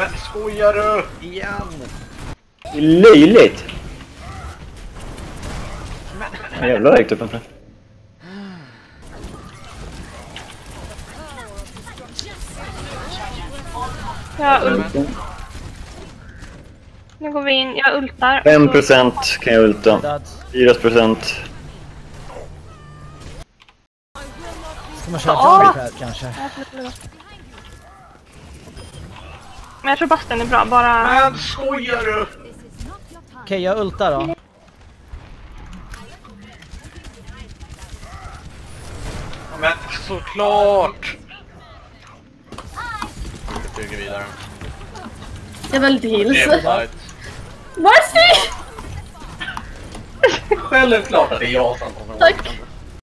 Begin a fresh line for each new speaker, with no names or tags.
Men skojar du?
Igen!
Det är löjligt! Jävlar högt upp uppe.
Jag ult. Nu går vi in. Jag ultar.
5% kan jag ulta.
Död.
4%.
Ska man köra här kanske?
Men jag tror basten är bra. Bara...
Men skojar du?
Okej, jag ultar då.
Men såklart! Vi bygger vidare.
Jag
är fight.
Mercy!
Självklart att det är jag som kommer
Tack.